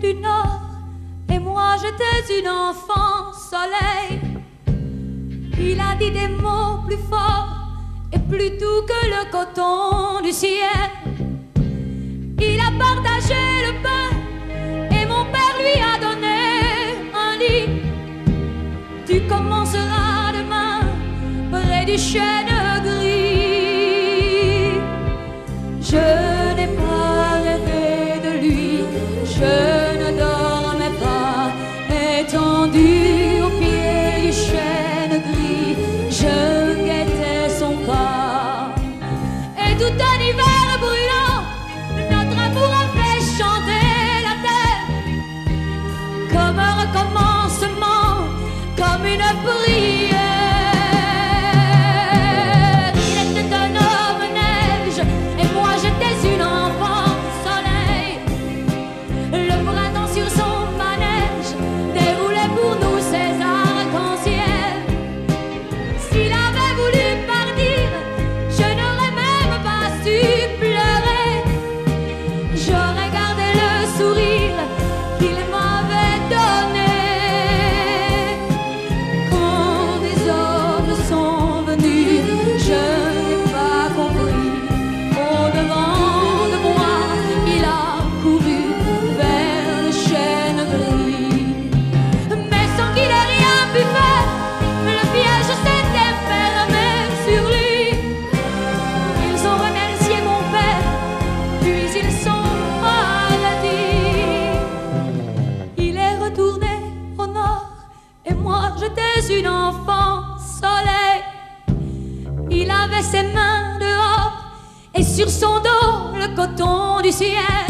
du Nord et moi j'étais une enfant soleil. Il a dit des mots plus forts et plus doux que le coton du ciel. Il a partagé le pain et mon père lui a donné un lit. Tu commenceras demain près du chêne gris. Je n'ai pas rêvé de lui. Je j'étais une enfant soleil. Il avait ses mains dehors, et sur son dos le coton du ciel.